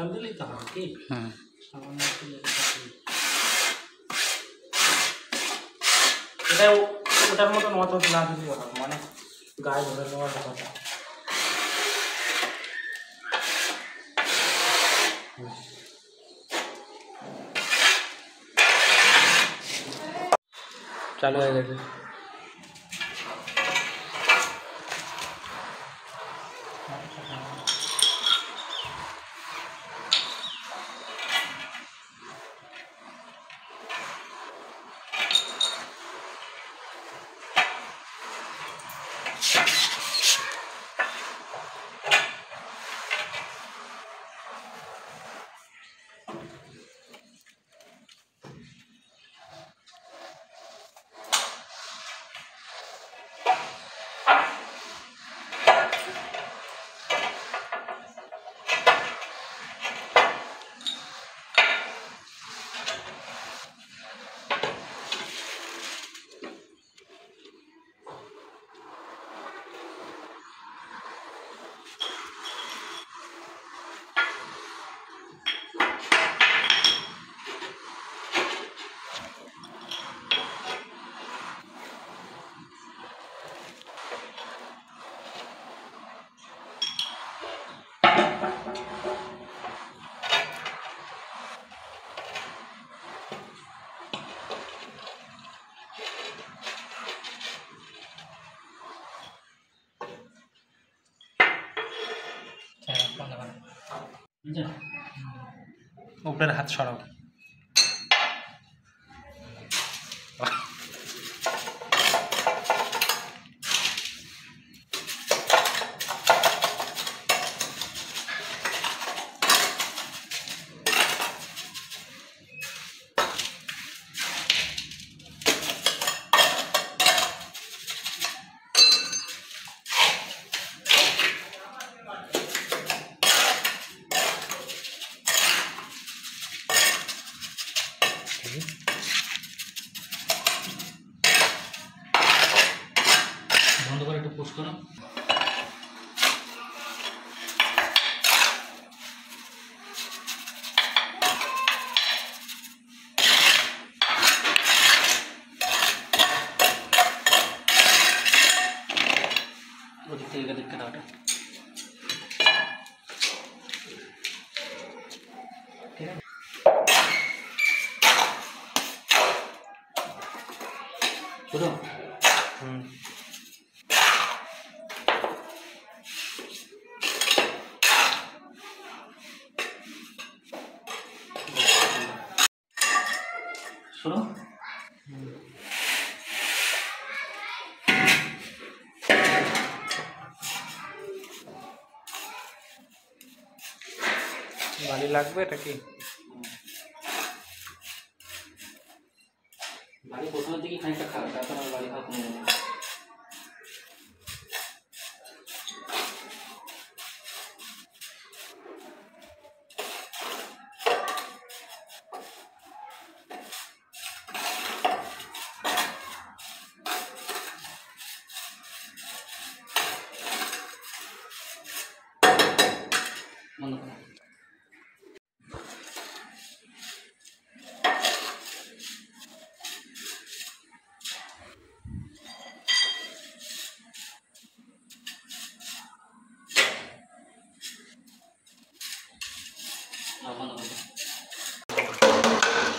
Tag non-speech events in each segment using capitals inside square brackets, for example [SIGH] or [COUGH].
তেল দিলেই তো হবে কি হুম সামান্য একটু লেগে থাকলেই। এটা ও- ওটার মতন অত না দিলেও হবে মানে গায়ে ধরে নেওয়ার কথা চালু হয়ে গেছে much. [LAUGHS] উপরের হাত সরাও। বন্ধ করে একটু পোস্ট করো। শুরু হুম লাগবে এটা কি? 没弄。弄。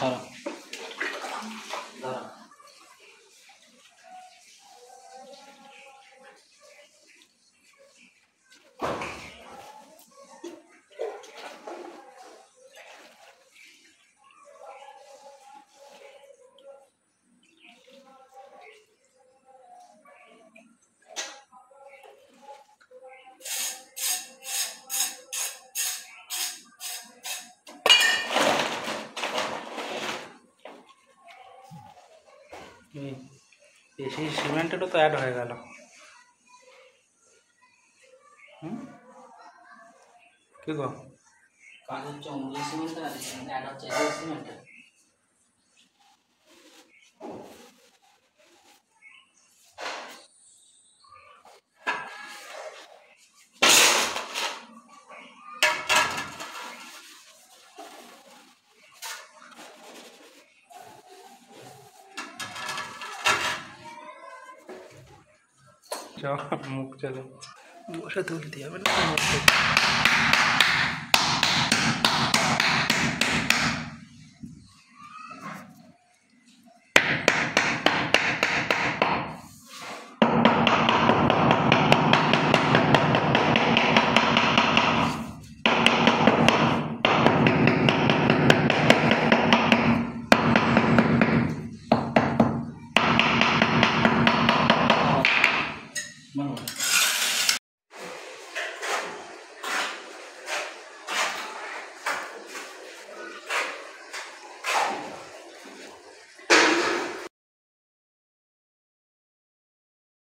好了。এই বেশি সিমেন্টেরও তো অ্যাড হয়ে গেল হুম কি গো কাজ হচ্ছে অমূল্য সিমেন্টের আর সিমেন্ট অ্যাড হচ্ছে এসএস जाओ मुख चलो। मोशा धुल दिया मैंने। 慢点